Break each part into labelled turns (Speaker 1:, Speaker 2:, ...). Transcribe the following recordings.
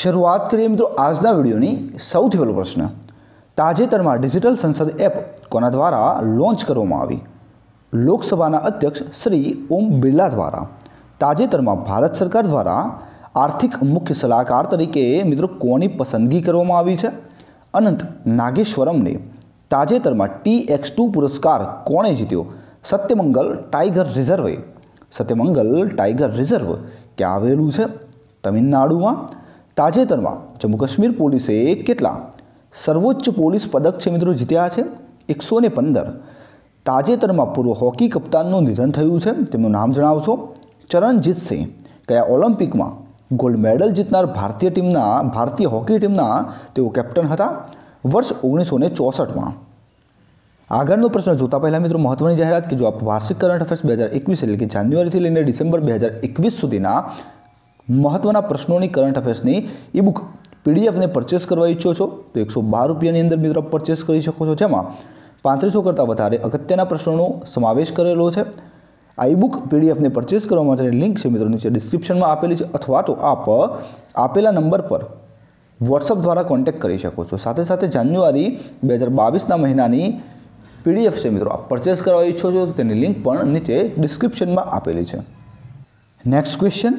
Speaker 1: શરૂઆત કરીએ મિત્રો આજના વિડીયોની સૌથી પહેલો પ્રશ્ન. તાજેતરમાં ડિજિટલ સંસદ એપ કોના દ્વારા લોન્ચ કરવામાં આવી? લોકસભાના અધ્યક્ષ શ્રી ઓમ બિરલા દ્વારા. તાજેતરમાં ભારત સરકાર દ્વારા આર્થિક મુખ્ય સલાહકાર તરીકે મિત્રો કોની પસંદગી કરવામાં આવી છે? અનંત નાગેશ્વરમને તાજેતરમાં ટી એક્સ ટુ પુરસ્કાર કોણે જીત્યો? સત્યમંગલ ટાઈગર રિઝર્વે. સત્યમંગલ ટાઈગર રિઝર્વ ક્યાં આવેલું છે? તમિલનાડુમાં? તાજેતરમાં જમ્મુ કાશ્મીર પોલીસે કેટલા સર્વોચ્ચ પોલીસ પદક છે મિત્રો જીત્યા છે? એકસો ને પંદર. તાજેતરમાં પૂર્વ હોકી કપ્તાનનું નિધન થયું છે. તેમનું નામ જણાવશો? ચરણજીત સિંહ. કયા ઓલિમ્પિકમાં ગોલ્ડ મેડલ જીતનાર ભારતીય ટીમના, ભારતીય હોકી ટીમના તેઓ કેપ્ટન હતા? વર્ષ ઓગણીસો ને ચોસઠમાં. આગળનો પ્રશ્ન જોતા પહેલાં મિત્રો મહત્વની જાહેરાત કે જો આપ વાર્ષિક કરંટ અફેર્સ બે હજાર એકવીસ એટલે કે જાન્યુઆરીથી લઈને ડિસેમ્બર બે હજાર એકવીસ સુધીના મહત્વના પ્રશ્નોની કરંટ અફેર્સની ઈ બુક પીડીએફને પરચેસ કરવા ઈચ્છો છો, તો એકસો બાર રૂપિયાની અંદર મિત્રો પરચેસ કરી શકો છો. જેમાં પાંત્રીસો કરતાં વધારે અગત્યના પ્રશ્નોનો સમાવેશ કરેલો છે. આ ઈ બુક પીડીએફને પરચેસ કરવા માટેની લિંક છે મિત્રો, નીચે ડિસ્ક્રિપ્શનમાં આપેલી છે, અથવા તો આપ આપેલા નંબર પર વોટ્સઅપ દ્વારા કોન્ટેક્ટ કરી શકો છો. સાથે સાથે જાન્યુઆરી બે હજાર બાવીસના મહિનાની પીડીએફ છે મિત્રો, આપ પરચેસ કરવા ઈચ્છો છો, તો તેની લિંક પણ નીચે ડિસ્ક્રિપ્શનમાં આપેલી છે. નેક્સ્ટ ક્વેશ્ચન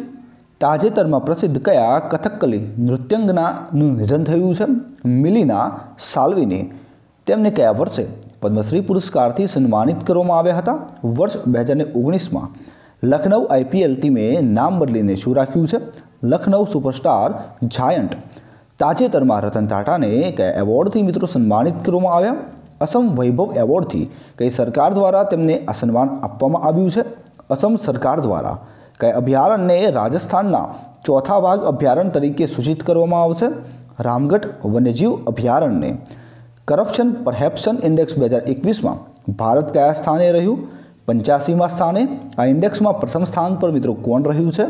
Speaker 1: તાજેતરમાં પ્રસિદ્ધ કયા કથકલી નૃત્યંગનાનું નિધન થયું છે? મિલીના સાલ્વીને. તેમને કયા વર્ષે પદ્મશ્રી પુરસ્કારથી સન્માનિત કરવામાં આવ્યા હતા? વર્ષ બે હજાર ઓગણીસમાં લખનઉ આઈપીએલ ટીમે નામ બદલીને શું રાખ્યું છે? Lucknow superstar giant. તાજેતરમાં રતન ટાટાને કયા એવોર્ડથી મિત્રો સન્માનિત કરવામાં આવ્યા? અસમ વૈભવ એવોર્ડથી કઈ સરકાર દ્વારા તેમને આ સન્માન આપવામાં આવ્યું છે? અસમ સરકાર દ્વારા કયા અભયારણ્યને રાજસ્થાનના ચોથા વાઘ અભયારણ્ય તરીકે સૂચિત કરવામાં આવશે. રામગઢ વન્યજીવ અભયારણ્યને કરપ્શન પરહેપ્શન ઇન્ડેક્સ બે હજાર એકવીસમાં ભારત કયા સ્થાને રહ્યું? પંચ્યાસીમાં સ્થાને. આ ઇન્ડેક્સમાં પ્રથમ સ્થાન પર મિત્રો કોણ રહ્યું છે?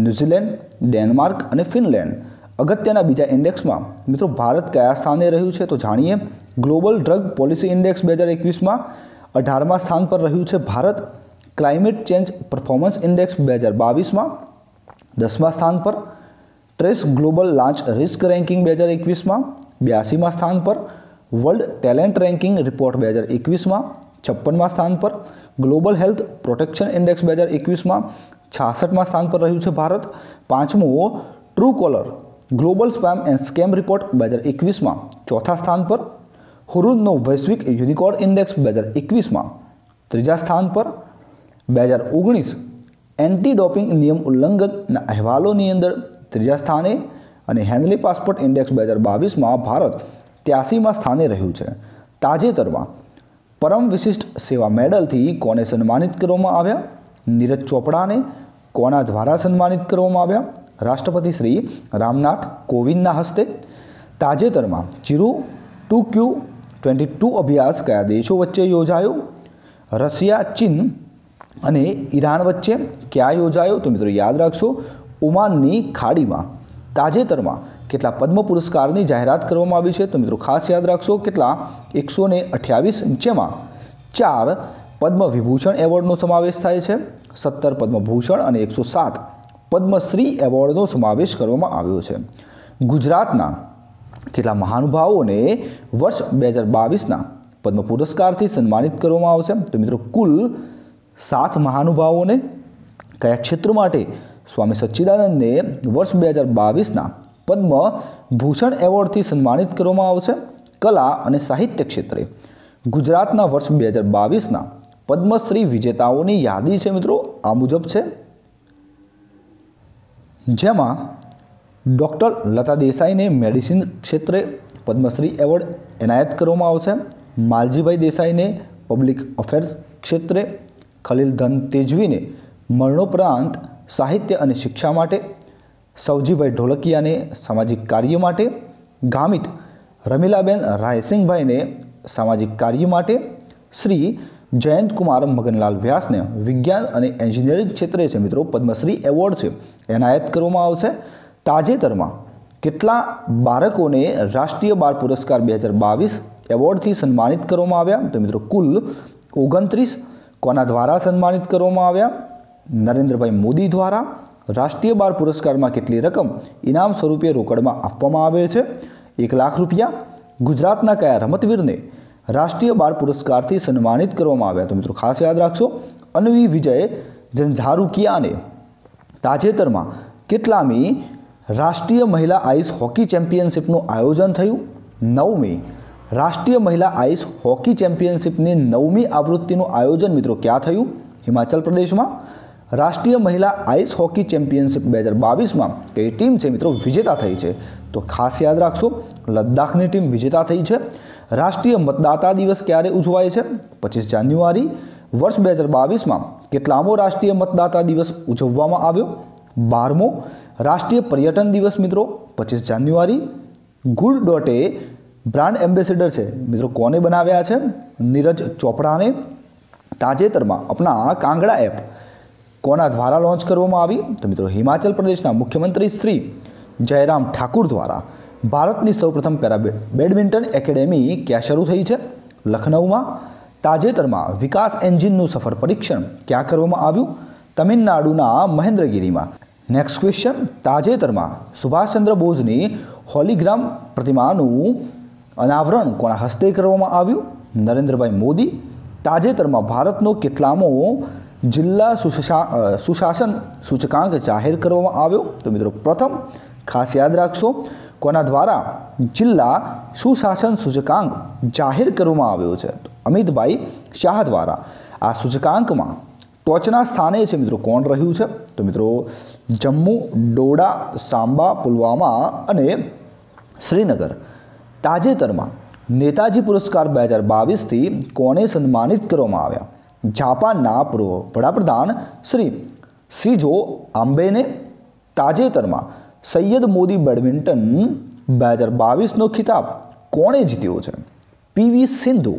Speaker 1: ન્યૂઝીલેન્ડ, ડેનમાર્ક અને ફિનલેન્ડ. અગત્યના બીજા ઇન્ડેક્સમાં મિત્રો ભારત કયા સ્થાને રહ્યું છે તો જાણીએ. ગ્લોબલ ડ્રગ પોલિસી ઇન્ડેક્સ બે હજાર એકવીસમાં અઢારમા સ્થાન પર રહ્યું છે Bharat. Climate change performance index બે હજાર બાવીસમાં દસમા સ્થાન પર ટ્રેસ ગ્લોબલ લાંચ રિસ્ક રેન્કિંગ બે હજાર એકવીસમાં બ્યાસીમા સ્થાન પર વર્લ્ડ ટેલેન્ટ રેન્કિંગ રિપોર્ટ બે હજાર એકવીસમાં છપ્પનમાં સ્થાન પર ગ્લોબલ હેલ્થ પ્રોટેક્શન ઇન્ડેક્સ બે હજાર એકવીસમાં છાસઠમાં સ્થાન પર રહ્યું છે ભારત પાંચમું Truecaller global spam and scam report બે હજાર એકવીસમાં ચોથા સ્થાન પર હુરુનનો વૈશ્વિક યુનિકોર્ડ ઇન્ડેક્સ બે હજાર એકવીસમાં ત્રીજા સ્થાન પર બે હજાર ઓગણીસ એન્ટી ડોપિંગ નિયમ ઉલ્લંઘનના અહેવાલોની અંદર ત્રીજા સ્થાને અને હેનલી પાસપોર્ટ ઇન્ડેક્સ બે હજાર બાવીસમાં ભારત ત્યાસીમાં સ્થાને રહ્યું છે. તાજેતરમાં પરમ વિશિષ્ટ સેવા મેડલથી કોને સન્માનિત કરવામાં આવ્યા? નીરજ ચોપડાને કોના દ્વારા સન્માનિત કરવામાં આવ્યા? રાષ્ટ્રપતિ શ્રી રામનાથ કોવિંદના હસ્તે. તાજેતરમાં ચીરુ ટુ ક્યુ ટ્વેન્ટી ટુ અભ્યાસ કયા દેશો વચ્ચે યોજાયો? રશિયા, ચીન અને ઈરાન વચ્ચે ક્યાં યોજાયો તો મિત્રો યાદ રાખશો, ઓમાનની ખાડીમાં, તાજેતરમાં કેટલા પદ્મ પુરસ્કારની જાહેરાત કરવામાં આવી છે તો મિત્રો ખાસ યાદ રાખશો કેટલા એકસો ને અઠ્યાવીસ જેમાં ચાર પદ્મ વિભૂષણ એવોર્ડનો સમાવેશ થાય છે, સત્તર પદ્મભૂષણ અને એકસો સાત પદ્મશ્રી એવોર્ડનો સમાવેશ કરવામાં આવ્યો છે. ગુજરાતના કેટલા મહાનુભાવોને વર્ષ બે હજાર બાવીસના પદ્મ પુરસ્કારથી સન્માનિત કરવામાં આવશે તો મિત્રો કુલ સાત મહાનુભાવોને કયા ક્ષેત્ર માટે? સ્વામી સચ્ચિદાનંદને વર્ષ બે હજાર બાવીસના પદ્મ ભૂષણ એવોર્ડથી સન્માનિત કરવામાં આવશે કલા અને સાહિત્ય ક્ષેત્રે. ગુજરાતના વર્ષ બે હજાર બાવીસના પદ્મશ્રી વિજેતાઓની યાદી છે મિત્રો, આ મુજબ છે. જેમાં ડૉક્ટર લતા દેસાઈને મેડિસિન ક્ષેત્રે પદ્મશ્રી એવોર્ડ એનાયત કરવામાં આવશે. માલજીભાઈ દેસાઈને પબ્લિક અફેર્સ ક્ષેત્રે ખલીલ ધન તેજવીને મરણોપરાંત સાહિત્ય અને શિક્ષા માટે સૌજીભાઈ ઢોલકિયાને સામાજિક કાર્ય માટે, ગામિત રમીલાબેન રાયસિંહભાઈને સામાજિક કાર્ય માટે, શ્રી જયંતકુમાર મગનલાલ વ્યાસને વિજ્ઞાન અને એન્જિનિયરિંગ ક્ષેત્રે છે મિત્રો પદ્મશ્રી એવોર્ડ છે. એનાયત કરવામાં આવશે. તાજેતરમાં કેટલા બાળકોને રાષ્ટ્રીય બાળ પુરસ્કાર બે હજાર બાવીસ એવોર્ડથી સન્માનિત કરવામાં આવ્યા? તો મિત્રો કુલ ઓગણત્રીસ કોના દ્વારા સન્માનિત કરવામાં આવ્યા? નરેન્દ્રભાઈ મોદી દ્વારા રાષ્ટ્રીય બાળ પુરસ્કારમાં કેટલી રકમ ઇનામ સ્વરૂપે રોકડમાં આપવામાં આવે છે? એક લાખ રૂપિયા? ગુજરાતના કયા રમતવીરને રાષ્ટ્રીય બાળ પુરસ્કારથી સન્માનિત કરવામાં આવ્યા? તો મિત્રો ખાસ યાદ રાખશો, અન્વી વિજય ઝંઝારુકિયાને તાજેતરમાં કેટલામી રાષ્ટ્રીય મહિલા આઈસ હોકી ચેમ્પિયનશિપનું આયોજન થયું? નવમી રાષ્ટ્રીય મહિલા આઈસ હોકી ચેમ્પિયનશિપની નવમી આવૃત્તિનું આયોજન મિત્રો ક્યાં થયું? હિમાચલ પ્રદેશમાં. રાષ્ટ્રીય મહિલા આઈસ હોકી ચેમ્પિયનશિપ બે હજાર બાવીસમાં કઈ ટીમ છે મિત્રો વિજેતા થઈ છે? તો ખાસ યાદ રાખશો, લદ્દાખની ટીમ વિજેતા થઈ છે. રાષ્ટ્રીય મતદાતા દિવસ ક્યારે ઉજવાય છે? પચીસ જાન્યુઆરી, વર્ષ બે હજાર બાવીસમાં કેટલામો રાષ્ટ્રીય મતદાતા દિવસ ઉજવવામાં આવ્યો? બારમો રાષ્ટ્રીય પર્યટન દિવસ મિત્રો, પચીસ જાન્યુઆરી, ગુડ ડોટે બ્રાન્ડ એમ્બેસેડર છે. મિત્રો, કોને બનાવ્યા છે? નીરજ ચોપડાને તાજેતરમાં આપણા કાંગડા એપ કોના દ્વારા લોન્ચ કરવામાં આવી? તો મિત્રો, હિમાચલ પ્રદેશના મુખ્યમંત્રી શ્રી જયરામ ઠાકુર દ્વારા ભારતની સૌપ્રથમ પેરા બેડમિન્ટન એકેડેમી ક્યાં શરૂ થઈ છે? લખનૌમાં તાજેતરમાં વિકાસ એન્જિનનું સફળ પરીક્ષણ ક્યાં કરવામાં આવ્યું? તમિલનાડુના મહેન્દ્રગીરીમાં. Next question. તાજેતરમાં સુભાષચંદ્ર બોઝની હોલીગ્રામ પ્રતિમાનું અનાવરણ કોના હસ્તે કરવામાં આવ્યું? નરેન્દ્રભાઈ મોદી, તાજેતરમાં ભારતનો કેટલામો જિલ્લા સુશા સુશાસન સૂચકાંક જાહેર કરવામાં આવ્યો. તો મિત્રો, પ્રથમ ખાસ યાદ રાખશો, કોના દ્વારા જિલ્લા સુશાસન સૂચકાંક જાહેર કરવામાં આવ્યો છે? અમિતભાઈ શાહ દ્વારા. આ સૂચકાંકમાં ટોચના સ્થાને છે મિત્રો, કોણ રહ્યું છે? તો મિત્રો, જમ્મુ ડોડા, સાંબા, પુલવામા અને શ્રીનગર. તાજેતરમાં નેતાજી પુરસ્કાર બે હજાર બાવીસથી કોને સન્માનિત કરવામાં આવ્યા? જાપાનના પૂર્વ વડાપ્રધાન શ્રી સીજો આંબેને તાજેતરમાં સૈયદ મોદી બેડમિન્ટન બે હજાર બાવીસનો ખિતાબ કોણે જીત્યો છે? પીવી સિંધુ,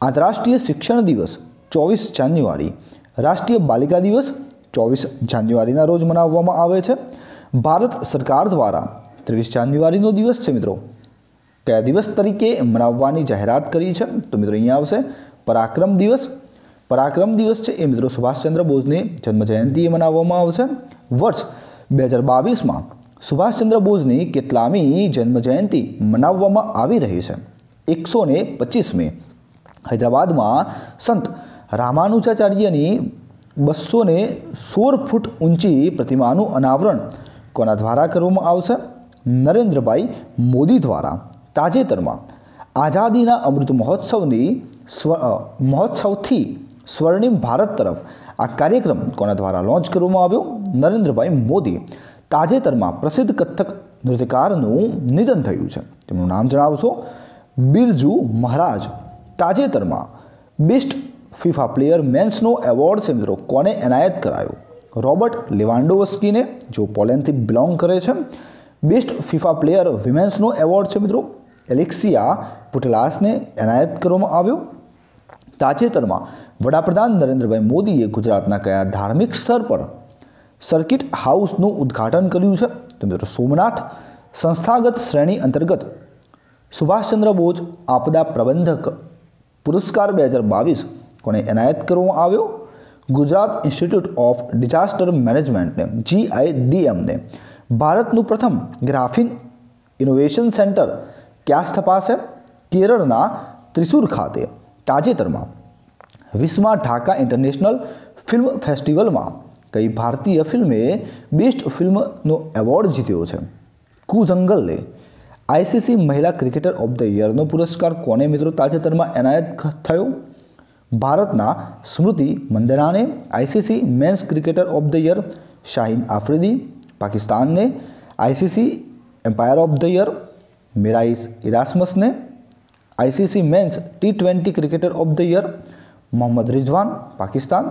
Speaker 1: આંતરરાષ્ટ્રીય શિક્ષણ દિવસ ચોવીસ જાન્યુઆરી, રાષ્ટ્રીય બાલિકા દિવસ ચોવીસ જાન્યુઆરીના રોજ મનાવવામાં આવે છે. ભારત સરકાર દ્વારા ત્રેવીસ જાન્યુઆરીનો દિવસ છે મિત્રો. કયા દિવસ તરીકે મનાવવાની જાહેરાત કરી છે? તો મિત્રો અહીંયા આવશે. પરાક્રમ દિવસ. પરાક્રમ દિવસ છે એ મિત્રો સુભાષચંદ્ર બોઝની જન્મજયંતિએ મનાવવામાં આવશે. વર્ષ બે હજાર બાવીસમાં સુભાષચંદ્ર બોઝની કેટલામી જન્મજયંતિ મનાવવામાં આવી રહી છે. એકસો ને પચીસ મે હૈદરાબાદમાં સંત રામાનુજાચાર્યની બસો ને સોળ ફૂટ ઊંચી પ્રતિમાનું અનાવરણ કોના દ્વારા કરવામાં આવશે? નરેન્દ્રભાઈ મોદી દ્વારા. તાજેતરમાં આઝાદીના અમૃત મહોત્સવની સ્વ મહોત્સવથી સ્વર્ણિમ ભારત તરફ આ કાર્યક્રમ કોના દ્વારા લોન્ચ કરવામાં આવ્યો? નરેન્દ્રભાઈ મોદી તાજેતરમાં પ્રસિદ્ધ કથક નૃત્યકારનું નિધન થયું છે. તેમનું નામ જણાવશો? બિરજુ મહારાજ. તાજેતરમાં બેસ્ટ ફિફા પ્લેયર મેન્સનો એવોર્ડ છે મિત્રો કોને એનાયત કરાયો? રોબર્ટ લિવાન્ડોવસ્કીને, જો પોલેન્ડથી બિલોંગ કરે છે. બેસ્ટ ફિફા પ્લેયર વિમેન્સનો એવોર્ડ છે મિત્રો. એલેક્સિયા પુટલાસને એનાયત કરવામાં આવ્યો. તાજેતરમાં વડાપ્રધાન નરેન્દ્રભાઈ મોદીએ ગુજરાતના કયા ધાર્મિક સ્તર પર સર્કિટ હાઉસનું ઉદ્ઘાટન કર્યું છે? તો મિત્રો સોમનાથ સંસ્થાગત શ્રેણી અંતર્ગત સુભાષચંદ્ર બોઝ આપદા પ્રબંધક પુરસ્કાર બે હજાર બાવીસ કોને એનાયત કરવામાં આવ્યો? ગુજરાત ઇન્સ્ટિટ્યૂટ ઓફ ડિઝાસ્ટર મેનેજમેન્ટને, જીઆઈડીએમને, ભારતનું પ્રથમ ગ્રાફિન ઇનોવેશન સેન્ટર ક્યાં સ્થપાશે કેરળના ત્રિશુર ખાતે, તાજેતરમાં. વિશ્વમાં ઢાકા ઇન્ટરનેશનલ ફિલ્મ ફેસ્ટિવલમાં કઈ ભારતીય ફિલ્મે બેસ્ટ ફિલ્મનો એવોર્ડ જીત્યો છે? કુજંગલે આઈસીસી મહિલા ક્રિકેટર ઓફ ધ યરનો પુરસ્કાર કોને મિત્રો તાજેતરમાં એનાયત થયો? ભારતના Smriti મંદનાને ICC men's cricketer of the year Shaheen Afridi, પાકિસ્તાનને ICC umpire of the year Marais ઇરાસમસને ICC men's T twenty cricketer of the year Mohammad Rizwan Pakistan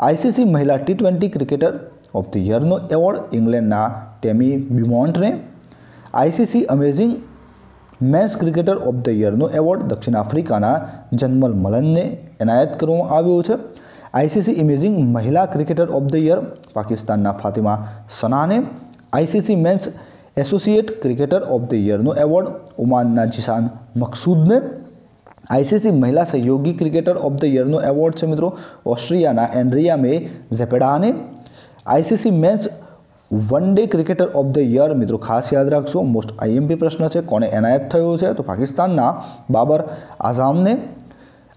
Speaker 1: ICC મહિલા T twenty cricketer of the યરનો award ઇંગ્લેન્ડના Tammy બ્યુમોન્ટને ICC emerging men's cricketer of the યરનો award દક્ષિણ આફ્રિકાના જન્મલ મલનને એનાયત કરવામાં આવ્યો છે ICC ઇમેઝિંગ મહિલા cricketer of the year પાકિસ્તાનના Fatima સનાને ICC men's associate cricketer of the યરનો award ઓમાનના જીસાન મકસૂદને. આઈસીસી મહિલા સહયોગી ક્રિકેટર ઓફ ધ યરનો એવોર્ડ છે મિત્રો ઓસ્ટ્રિયાના Andrea Mae ઝેપેડાને. ICC men's one day cricketer of the year મિત્રો ખાસ યાદ રાખશો મોસ્ટ આઈએમપી પ્રશ્ન છે કોને એનાયત થયો છે તો પાકિસ્તાનના બાબર આઝામને.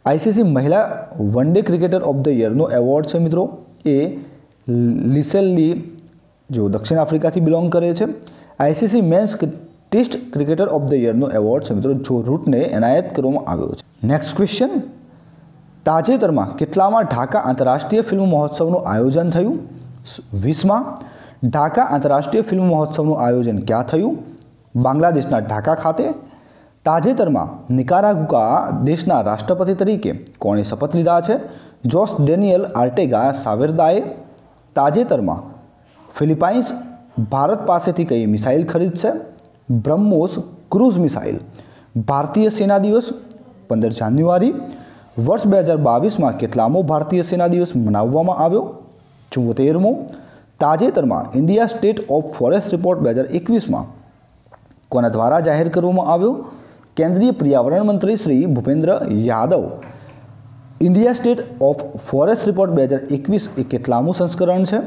Speaker 1: આઈસીસી મહિલા one day cricketer of the યરનો award છે મિત્રો એ લિસેલ્લી જો દક્ષિણ આફ્રિકાથી બિલોંગ કરે છે ICC men's test cricketer of the યરનો award છે મિત્રો, જો રૂટને એનાયત કરવામાં આવ્યો છે. નેક્સ્ટ ક્વેશ્ચન તાજેતરમાં કેટલામાં ઢાકા આંતરરાષ્ટ્રીય ફિલ્મ મહોત્સવનું આયોજન થયું? વીસમાં, ઢાકા આંતરરાષ્ટ્રીય ફિલ્મ મહોત્સવનું આયોજન ક્યાં થયું? બાંગ્લાદેશના ઢાકા ખાતે. તાજેતરમાં, નિકારાગુકા દેશના રાષ્ટ્રપતિ તરીકે કોણે શપથ લીધા છે? જોસ ડેનિયલ આર્ટેગા સાવેરદાએ. તાજેતરમાં, ફિલિપાઇન્સ ભારત પાસેથી કઈ મિસાઇલ ખરીદશે બ્રહ્મોસ ક્રૂઝ મિસાઇલ. ભારતીય સેના દિવસ, પંદર જાન્યુઆરી. વર્ષ બે હજાર બાવીસમાં કેટલામો ભારતીય સેના દિવસ મનાવવામાં આવ્યો? ચુંવોતેરમો. તાજેતરમાં India state of forest report બે હજાર એકવીસમાં કોના દ્વારા જાહેર કરવામાં આવ્યો? કેન્દ્રીય પર્યાવરણ મંત્રી Shri Bhupendra Yadav. India state of forest report બે હજાર એકવીસ એ કેટલામું સંસ્કરણ છે?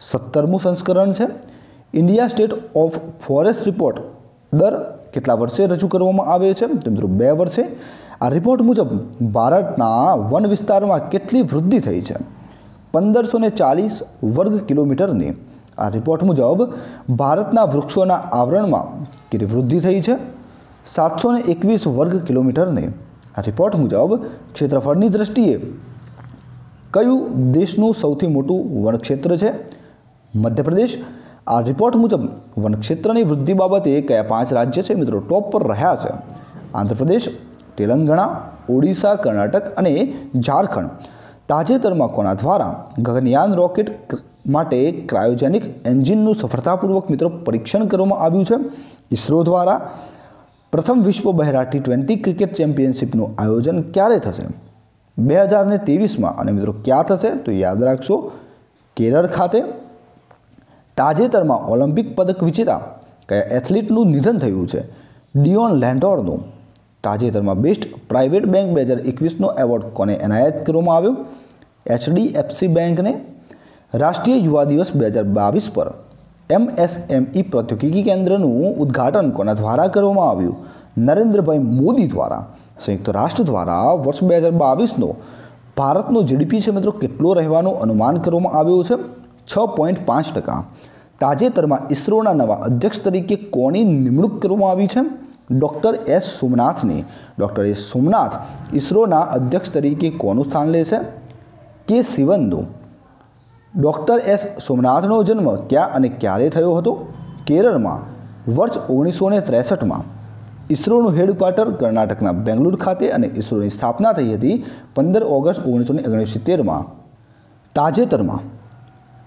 Speaker 1: સત્તરમું સંસ્કરણ છે. India state of forest report દર કેટલા વર્ષે રજૂ કરવામાં આવે છે? તો મિત્રો બે વર્ષે. આ રિપોર્ટ મુજબ ભારતના વન વિસ્તારમાં કેટલી વૃદ્ધિ થઈ છે? પંદરસો ચાલીસ વર્ગ કિલોમીટરની. આ રિપોર્ટ મુજબ ભારતના વૃક્ષોના આવરણમાં કેટલી વૃદ્ધિ થઈ છે? સાતસો એકવીસ વર્ગ કિલોમીટરની. આ રિપોર્ટ મુજબ ક્ષેત્રફળની દ્રષ્ટિએ કયું દેશનું સૌથી મોટું વનક્ષેત્ર છે? મધ્યપ્રદેશ આ રિપોર્ટ મુજબ વનક્ષેત્રની વૃદ્ધિ બાબતે કયા પાંચ રાજ્ય છે મિત્રો? ટોપ પર રહ્યા છે. આંધ્રપ્રદેશ, તેલંગાણા, ઓડિશા, કર્ણાટક અને ઝારખંડ. તાજેતરમાં કોના દ્વારા ગગનયાન રોકેટ માટે ક્રાયોજેનિક એન્જિનનું સફળતાપૂર્વક મિત્રો પરીક્ષણ કરવામાં આવ્યું છે. ઇસરો દ્વારા પ્રથમ વિશ્વ બહેરા ટી ટ્વેન્ટી ક્રિકેટ ચેમ્પિયનશિપનું આયોજન ક્યારે થશે? બે હજાર ને ત્રેવીસમાં. અને મિત્રો, ક્યાં થશે? તો યાદ રાખશો, કેરળ ખાતે તાજેતરમાં ઓલિમ્પિક પદક વિજેતા કયા એથ્લીટનું નિધન થયું છે. ડિયોન લેન્ડોરનું તાજેતરમાં બેસ્ટ પ્રાઇવેટ બેંક બે હજાર એકવીસનો એવોર્ડ કોને એનાયત કરવામાં આવ્યો? એચડીએફસી બેંકને રાષ્ટ્રીય યુવા દિવસ બે હજાર બાવીસ પર એમએસએમઈ પ્રૌદ્યોગિકી કેન્દ્રનું ઉદ્ઘાટન કોના દ્વારા કરવામાં આવ્યું? નરેન્દ્રભાઈ મોદી દ્વારા. સંયુક્ત રાષ્ટ્ર દ્વારા વર્ષ બે હજાર બાવીસનો ભારતનો જીડીપી છે મિત્રો, કેટલો રહેવાનું અનુમાન કરવામાં આવ્યું છે? છ પોઈન્ટ પાંચ ટકા. તાજેતરમાં ઇસરોના નવા અધ્યક્ષ તરીકે કોની નિમણૂક કરવામાં આવી છે? ડૉક્ટર એસ સોમનાથની. ડૉક્ટર એસ સોમનાથ ઇસરોના અધ્યક્ષ તરીકે કોનું સ્થાન લેશે? કે શિવનનું? ડૉક્ટર એસ સોમનાથનો જન્મ ક્યાં અને ક્યારે થયો હતો? કેરળમાં, વર્ષ ઓગણીસો ને ત્રેસઠમાં. ઇસરોનું હેડક્વાર્ટર કર્ણાટકના બેંગલુરુ ખાતે અને ઇસરોની સ્થાપના થઈ હતી પંદર ઓગસ્ટ ઓગણીસો ને ઓગણસિત્તેરમાં. તાજેતરમાં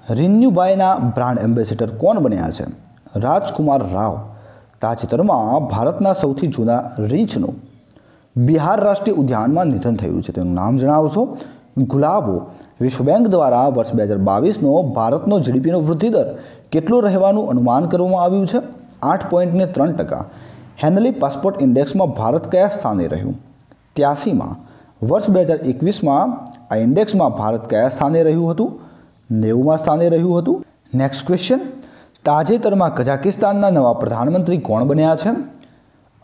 Speaker 1: રિન્યુબાઈના બ્રાન્ડ એમ્બેસેડર કોણ બન્યા છે? રાજકુમાર રાવ, તાજેતરમાં ભારતના સૌથી જૂના રીંછનું બિહાર રાષ્ટ્રીય ઉદ્યાનમાં નિધન થયું છે. તેનું નામ જણાવશો? ગુલાબો વિશ્વ બેંક દ્વારા વર્ષ બે હજાર બાવીસનો ભારતનો જીડીપીનો વૃદ્ધિ દર કેટલો રહેવાનું અનુમાન કરવામાં આવ્યું છે? આઠ પોઈન્ટને ત્રણ ટકા. હેનલી પાસપોર્ટ ઇન્ડેક્સમાં ભારત કયા સ્થાને રહ્યું? ત્યાસીમાં, વર્ષ બે હજાર એકવીસમાં આ ઇન્ડેક્સમાં ભારત કયા સ્થાને રહ્યું હતું? નેવુંમાં સ્થાને રહ્યું હતું? નેક્સ્ટ ક્વેશ્ચન તાજેતરમાં કઝાકિસ્તાનના નવા પ્રધાનમંત્રી કોણ બન્યા છે?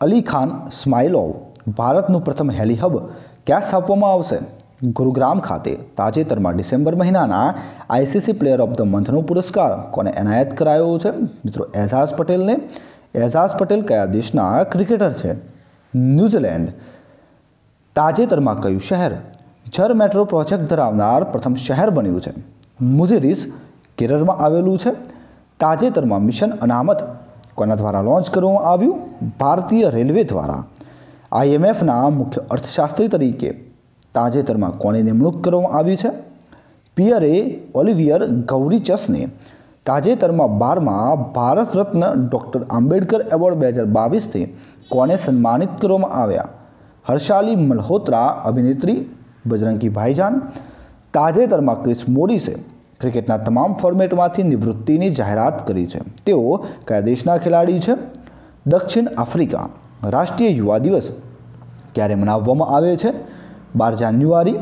Speaker 1: અલી ખાન, સ્માઇલોવ. ભારતનું પ્રથમ હેલી હબ ક્યાં સ્થાપવામાં આવશે? ગુરુગ્રામ ખાતે તાજેતરમાં ડિસેમ્બર મહિનાના આઈસીસી પ્લેયર ઓફ ધ મંથનો પુરસ્કાર કોને એનાયત કરાયો છે? મિત્રો, એઝાઝ પટેલને. એઝાઝ પટેલ કયા દેશના ક્રિકેટર છે? ન્યૂઝીલેન્ડ. તાજેતરમાં કયું શહેર? જર મેટ્રો પ્રોજેક્ટ ધરાવનાર પ્રથમ શહેર બન્યું છે. મુઝિરીસ કેરળમાં આવેલું છે. તાજેતરમાં મિશન અનામત કોના દ્વારા લોન્ચ કરવામાં આવ્યું? ભારતીય રેલવે દ્વારા. આઈએમએફના મુખ્ય અર્થશાસ્ત્રી તરીકે તાજેતરમાં કોની નિમણૂક કરવામાં આવી છે? પિયરે ઓલિવિયર ગૌરીચસને તાજેતરમાં બારમાં ભારત રત્ન ડૉક્ટર આંબેડકર એવોર્ડ બે હજાર બાવીસથી કોને સન્માનિત કરવામાં આવ્યા? હર્ષાલી મલ્હોત્રા અભિનેત્રી, બજરંગી ભાઈજાન તાજેતરમાં ક્રિસ મોરિસે ક્રિકેટના તમામ ફોર્મેટમાંથી નિવૃત્તિની જાહેરાત કરી છે. તેઓ કયા દેશના ખેલાડી છે? દક્ષિણ આફ્રિકા રાષ્ટ્રીય યુવા દિવસ ક્યારે મનાવવામાં આવે છે? બાર જાન્યુઆરી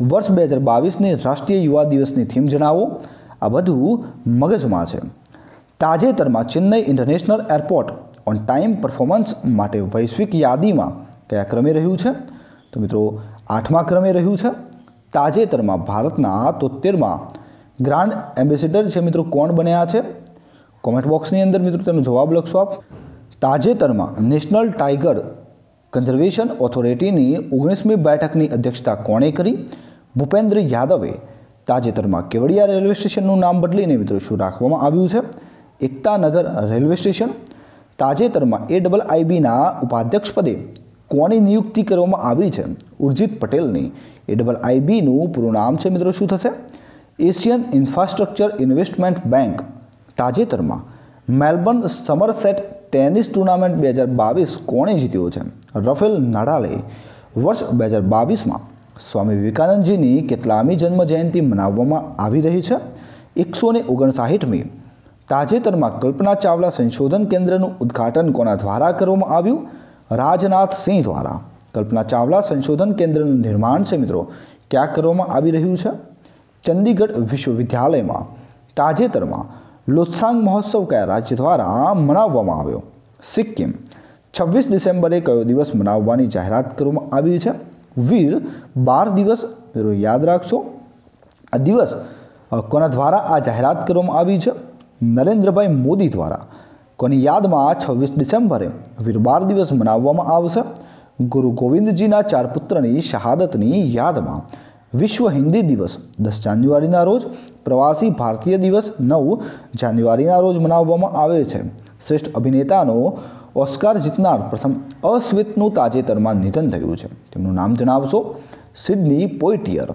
Speaker 1: વર્ષ બે હજાર બાવીસની રાષ્ટ્રીય યુવા દિવસની થીમ જણાવો. આ બધું મગજમાં છે. તાજેતરમાં Chennai international airport on time performance માટે વૈશ્વિક યાદીમાં કયા ક્રમે રહ્યું છે? તો મિત્રો, આઠમા ક્રમે રહ્યું છે. તાજેતરમાં ભારતના તોતેરમાં ગ્રાન્ડ એમ્બેસેડર છે મિત્રો, કોણ બન્યા છે? કોમેન્ટ બોક્સની અંદર મિત્રો તેનો જવાબ લખશો આપ. તાજેતરમાં નેશનલ ટાઈગર કન્ઝર્વેશન ઓથોરિટીની ઓગણીસમી બેઠકની અધ્યક્ષતા કોણે કરી? ભૂપેન્દ્ર યાદવે તાજેતરમાં કેવડિયા રેલવે સ્ટેશનનું નામ બદલીને મિત્રો શું રાખવામાં આવ્યું છે? Ektanagar railway station. તાજેતરમાં એ ડબલ આઈબીના ઉપાધ્યક્ષ પદે કોની નિયુક્તિ કરવામાં આવી છે? ઉર્જિત પટેલની. એ ડબલ આઈબીનું પૂરું નામ છે મિત્રો, શું થશે? એશિયન ઇન્ફ્રાસ્ટ્રક્ચર ઇન્વેસ્ટમેન્ટ બેંક, તાજેતરમાં Melbourne summer set tennis tournament બે હજાર બાવીસ કોણે જીત્યો છે? રફેલ નડાલે વર્ષ બે હજાર બાવીસમાં સ્વામી વિવેકાનંદજીની કેટલામી જન્મ જયંતિ મનાવવામાં આવી રહી છે. એકસો ને ઓગણસાઠમી તાજેતરમાં કલ્પના ચાવલા સંશોધન કેન્દ્રનું ઉદ્ઘાટન કોના દ્વારા કરવામાં આવ્યું? રાજનાથ સિંહ દ્વારા. કલ્પના ચાવલા સંશોધન કેન્દ્રનું નિર્માણ છે મિત્રો. ક્યાં કરવામાં આવી રહ્યું છે? ચંદીગઢ વિશ્વવિદ્યાલયમાં, તાજેતરમાં લોત્સાંગ મહોત્સવ કયા રાજ્ય દ્વારા મનાવવામાં આવ્યો? સિક્કિમ, છવ્વીસ ડિસેમ્બરે કયો દિવસ મનાવવાની જાહેરાત કરવામાં આવી છે? વીર, બાર દિવસ યાદ રાખશો. આ દિવસ કોના દ્વારા આ જાહેરાત કરવામાં આવી છે? નરેન્દ્રભાઈ મોદી દ્વારા. કોની યાદમાં છવ્વીસ ડિસેમ્બરે વીર બાર દિવસ મનાવવામાં આવશે. ગુરુ ગોવિંદજીના ચાર પુત્રની શહાદતની યાદમાં વિશ્વ હિન્દી દિવસ દસ જાન્યુઆરીના રોજ, પ્રવાસી ભારતીય દિવસ નવ જાન્યુઆરીના રોજ મનાવવામાં આવે છે. શ્રેષ્ઠ અભિનેતાનો ઓસ્કાર જીતનાર પ્રથમ અશ્વેતનું તાજેતરમાં નિધન થયું છે. તેમનું નામ જણાવશો. Sidney Poitier.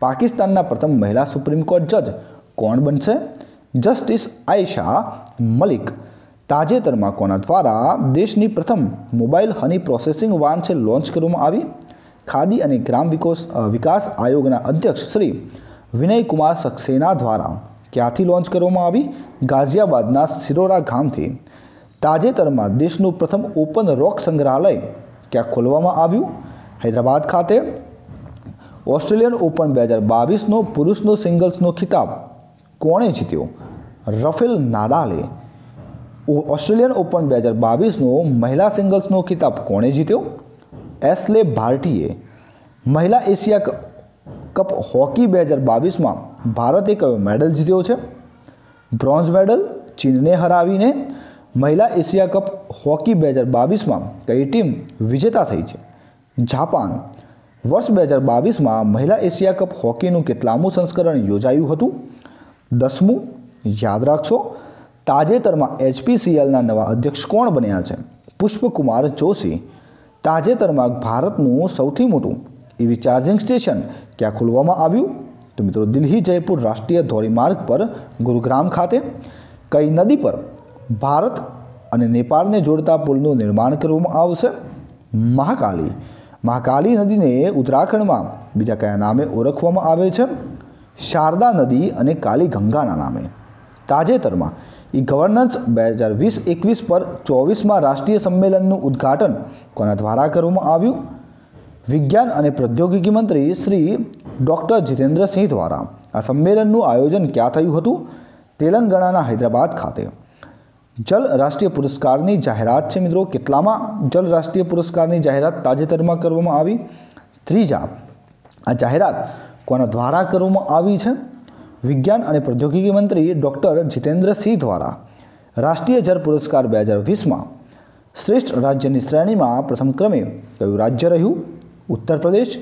Speaker 1: પાકિસ્તાનના પ્રથમ મહિલા સુપ્રીમ કોર્ટ જજ કોણ બનશે? જસ્ટિસ આયશા મલિક. તાજેતરમાં કોના દ્વારા દેશની પ્રથમ મોબાઈલ હની પ્રોસેસિંગ વાન છે લોન્ચ કરવામાં આવી. ખાદી અને ગ્રામ વિકાસ વિકાસ આયોગના અધ્યક્ષ શ્રી વિનયકુમાર સક્સેના દ્વારા ક્યાંથી લોન્ચ કરવામાં આવી? ગાઝિયાબાદના સિરોરા ગામથી. તાજેતરમાં દેશનું પ્રથમ ઓપન રોક સંગ્રહાલય ક્યાં ખોલવામાં આવ્યું? હૈદરાબાદ ખાતે. ઓસ્ટ્રેલિયન ઓપન બે હજાર બાવીસનો પુરુષનો સિંગલ્સનો ખિતાબ કોણે જીત્યો? રફેલ નાડાલે ઓસ્ટ્રેલિયન ઓપન બે હજાર બાવીસનો મહિલા સિંગલ્સનો ખિતાબ કોણે જીત્યો? એસલે ભારતીએ મહિલા એશિયા કપ હોકી બે હજાર બાવીસમાં ભારતે કયો મેડલ જીત્યો છે? બ્રોન્ઝ મેડલ ચીનને હરાવીને મહિલા એશિયા કપ હોકી બે હજાર બાવીસમાં કઈ ટીમ વિજેતા થઈ છે? જાપાન વર્ષ બે હજાર બાવીસમાં મહિલા એશિયા કપ હોકીનું કેટલામું સંસ્કરણ યોજાયું હતું? દસમું યાદ રાખશો તાજેતરમાં એચપીસીએલના નવા અધ્યક્ષ કોણ બન્યા છે? પુષ્પકુમાર જોશી. તાજેતરમાં ભારતનું સૌથી મોટું ઇવી ચાર્જિંગ સ્ટેશન ક્યાં ખોલવામાં આવ્યું? તો મિત્રો દિલ્હી જયપુર રાષ્ટ્રીય ધોરીમાર્ગ પર ગુરુગ્રામ ખાતે કઈ નદી પર ભારત અને નેપાળને જોડતા પુલનું નિર્માણ કરવામાં આવશે? મહાકાલી. મહાકાલી નદીને ઉત્તરાખંડમાં બીજા કયા નામે ઓળખવામાં આવે છે? શારદા નદી અને કાલી ગંગાના નામે. તાજેતરમાં ઈ ગવર્નન્સ બે હજાર વીસ એકવીસ પર ચોવીસમાં રાષ્ટ્રીય સંમેલનનું ઉદ્ઘાટન કોના દ્વારા કરવામાં આવ્યું? વિજ્ઞાન અને પ્રૌદ્યોગિકી મંત્રી શ્રી ડૉક્ટર જીતેન્દ્રસિંહ દ્વારા. આ સંમેલનનું આયોજન ક્યાં થયું હતું? તેલંગાણાના હૈદરાબાદ ખાતે. જલ રાષ્ટ્રીય પુરસ્કારની જાહેરાત છે મિત્રો, કેટલામાં? જલ રાષ્ટ્રીય પુરસ્કારની જાહેરાત તાજેતરમાં કરવામાં આવી. ત્રીજા, આ જાહેરાત કોના દ્વારા કરવામાં આવી છે? વિજ્ઞાન અને પ્રૌદ્યોગિકી મંત્રી ડૉક્ટર જીતેન્દ્રસિંહ દ્વારા રાષ્ટ્રીય જળ પુરસ્કાર બે હજાર વીસમાં શ્રેષ્ઠ રાજ્યની શ્રેણીમાં પ્રથમ ક્રમે કયું રાજ્ય રહ્યું? ઉત્તર પ્રદેશ.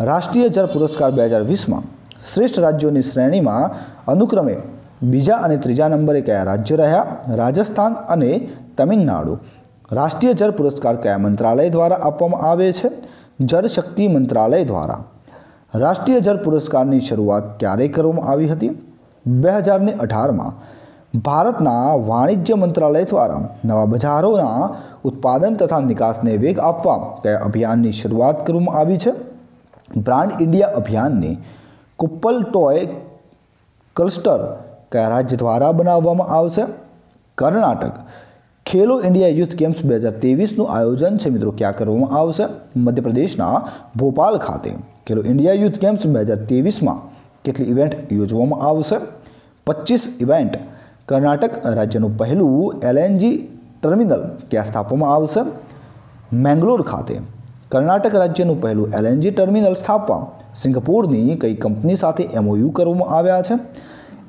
Speaker 1: રાષ્ટ્રીય જળ પુરસ્કાર બે હજાર વીસમાં શ્રેષ્ઠ રાજ્યોની શ્રેણીમાં અનુક્રમે બીજા અને ત્રીજા નંબરે કયા રાજ્ય રહ્યા? રાજસ્થાન અને તમિલનાડુ. રાષ્ટ્રીય જળ પુરસ્કાર કયા મંત્રાલય દ્વારા આપવામાં આવે છે? જળ શક્તિ મંત્રાલય દ્વારા. રાષ્ટ્રીય જળ પુરસ્કારની શરૂઆત ક્યારે કરવામાં આવી હતી? બે હજારને અઢારમાં ભારતના વાણિજ્ય મંત્રાલય દ્વારા નવા બજારોના ઉત્પાદન તથા નિકાસને વેગ આપવા કયા અભિયાનની શરૂઆત કરવામાં આવી છે? બ્રાન્ડ ઇન્ડિયા અભિયાનની કુપ્પલ ટોય ક્લસ્ટર કયા રાજ્ય દ્વારા બનાવવામાં આવશે? Karnataka Khelo India youth games બે હજાર તેવીસનું આયોજન છે. મિત્રો, ક્યાં કરવામાં આવશે? મધ્યપ્રદેશના ભોપાલ ખાતે. ખેલો ઇન્ડિયા યુથ ગેમ્સ બે હજાર ત્રેવીસમાં કેટલી ઇવેન્ટ યોજવામાં આવશે? પચીસ ઇવેન્ટ કર્ણાટક રાજ્યનું પહેલું એલએનજી ટર્મિનલ ક્યાં સ્થાપવામાં આવશે. મેંગલોર ખાતે કર્ણાટક રાજ્યનું પહેલું એલએનજી ટર્મિનલ સ્થાપવા સિંગાપોરની કઈ કંપની સાથે એમઓયુ કરવામાં આવ્યા છે?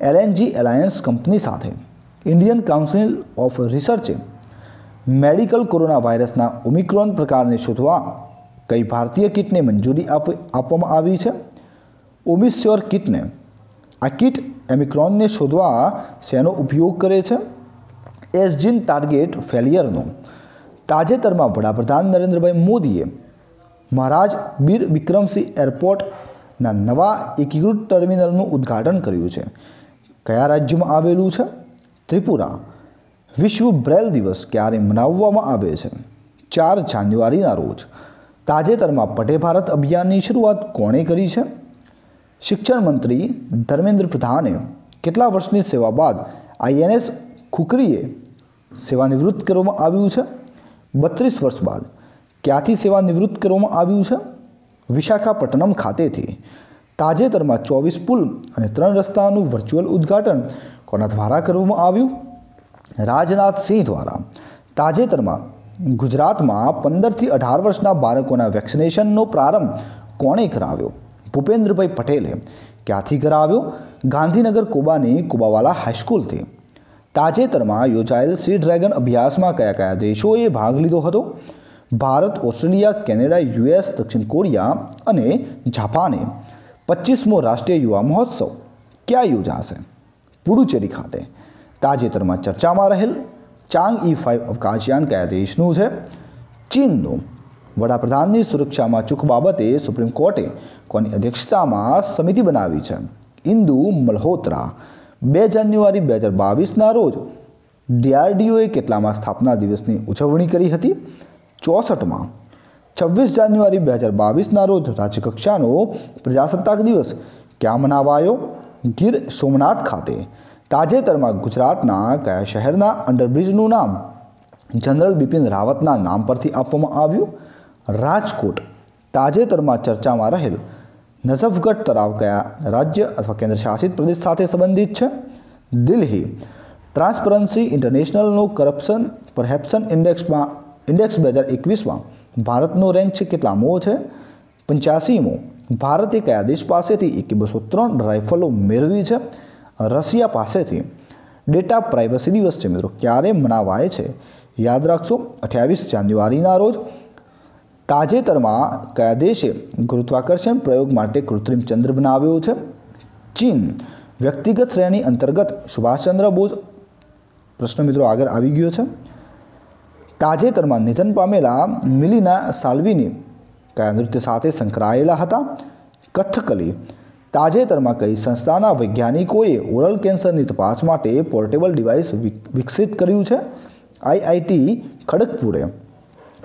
Speaker 1: એલએનજી એલાયન્સ કંપની સાથે ઇન્ડિયન કાઉન્સિલ ઓફ રિસર્ચે મેડિકલ કોરોના વાયરસના ઓમિક્રોન પ્રકારને શોધવા કઈ ભારતીય કિટને મંજૂરી આપ આપવામાં આવી છે? ઓમિસ્યોર કિટને આ કિટ એમિક્રોનને શોધવા શેનો ઉપયોગ કરે છે? એસજીન ટાર્ગેટ ફેલિયરનો તાજેતરમાં વડાપ્રધાન નરેન્દ્રભાઈ મોદીએ મહારાજ બીર વિક્રમસિંહ એરપોર્ટના નવા એકીકૃત ટર્મિનલનું ઉદ્ઘાટન કર્યું છે. કયા રાજ્યમાં આવેલું છે? ત્રિપુરા વિશ્વ બ્રેલ દિવસ ક્યારે મનાવવામાં આવે છે? ચાર જાન્યુઆરીના રોજ તાજેતરમાં પઢે ભારત અભિયાનની શરૂઆત કોણે કરી છે? શિક્ષણ મંત્રી ધર્મેન્દ્ર પ્રધાને કેટલા વર્ષની સેવા બાદ આઈએનએસ ખુકરીએ સેવાનિવૃત્ત કરવામાં આવ્યું છે? બત્રીસ વર્ષ બાદ ક્યાંથી સેવાનિવૃત્ત કરવામાં આવ્યું છે? વિશાખાપટ્ટનમ ખાતેથી તાજેતરમાં ચોવીસ પુલ અને ત્રણ રસ્તાનું વર્ચ્યુઅલ ઉદ્ઘાટન કોના દ્વારા કરવામાં આવ્યું? રાજનાથ સિંહ દ્વારા. તાજેતરમાં ગુજરાતમાં પંદરથી અઢાર વર્ષના બાળકોના વેક્સિનેશનનો પ્રારંભ કોણે કરાવ્યો? ભૂપેન્દ્રભાઈ પટેલે ક્યાંથી કરાવ્યો? ગાંધીનગર કોબાની કોબાવાલા હાઈસ્કૂલથી. તાજેતરમાં યોજાયેલ સી ડ્રેગન અભ્યાસમાં કયા કયા દેશોએ ભાગ લીધો હતો? ભારત, ઓસ્ટ્રેલિયા, કેનેડા, યુએસ, દક્ષિણ કોરિયા અને જાપાને. પચીસમો રાષ્ટ્રીય યુવા મહોત્સવ ક્યાં યોજાશે? પુડુચેરી ખાતે. તાજેતરમાં ચર્ચામાં રહેલ ચાંગ ઈ ફાઇવ અવકાશયાન કયા દેશનું છે. ચીનનું વડાપ્રધાનની સુરક્ષામાં ચૂક બાબતે સુપ્રીમ કોર્ટે કોની અધ્યક્ષતામાં સમિતિ બનાવી છે. ઇન્દુ મલ્હોત્રા, બે જાન્યુઆરી બે હજાર બાવીસના રોજ ડીઆરડીઓએ કેટલામાં સ્થાપના દિવસની ઉજવણી કરી હતી. ચોસઠમાં છવ્વીસ જાન્યુઆરી બે હજાર બાવીસના રોજ રાજ્યકક્ષાનો પ્રજાસત્તાક દિવસ ક્યાં મનાવાયો? ગીર સોમનાથ ખાતે તાજેતરમાં ગુજરાતના કયા શહેરના અંડરબ્રિજનું નામ જનરલ બિપિન રાવતના નામ પરથી આપવામાં આવ્યું? રાજકોટ. તાજેતરમાં ચર્ચામાં રહેલ નજફગઢ તળાવ કયા રાજ્ય અથવા કેન્દ્ર શાસિત પ્રદેશ સાથે સંબંધિત છે? દિલ્હી. ટ્રાન્સપરન્સી ઇન્ટરનેશનલનો કરપ્શન પરહેપ્શન ઇન્ડેક્સમાં, ઇન્ડેક્સ બે હજાર એકવીસમાં ભારતનો રેન્ક છે કેટલામો છે? પંચ્યાસીમો. ભારતે કયા દેશ પાસેથી એક બસો ત્રણ રાઇફલો મેળવી છે? રશિયા પાસેથી ડેટા પ્રાઇવસી દિવસ છે મિત્રો. ક્યારે મનાવાય છે? યાદ રાખશો, અઠ્યાવીસ જાન્યુઆરીના રોજ તાજેતરમાં કયા દેશે ગુરુત્વાકર્ષણ પ્રયોગ માટે કૃત્રિમ ચંદ્ર બનાવ્યો છે. ચીન વ્યક્તિગત શ્રેણી અંતર્ગત સુભાષચંદ્ર બોઝ પ્રશ્ન મિત્રો આગળ આવી ગયો છે. તાજેતરમાં નિધન પામેલા મિલિના સાલ્વીની કયા નૃત્ય સાથે સંકળાયેલા હતા. કથકલી તાજેતરમાં કઈ સંસ્થાના વૈજ્ઞાનિકોએ ઓરલ કેન્સરની તપાસ માટે પોર્ટેબલ ડિવાઇસ વિકસિત કર્યું છે? આઈઆઈટી ખડગપુરે.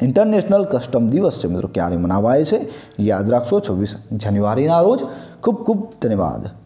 Speaker 1: ઇન્ટરનેશનલ કસ્ટમ દિવસ છે મિત્રો, ક્યારે મનાવાય છે? યાદ રાખશો, છવ્વીસ જાન્યુઆરીના રોજ. ખૂબ ખૂબ ધન્યવાદ.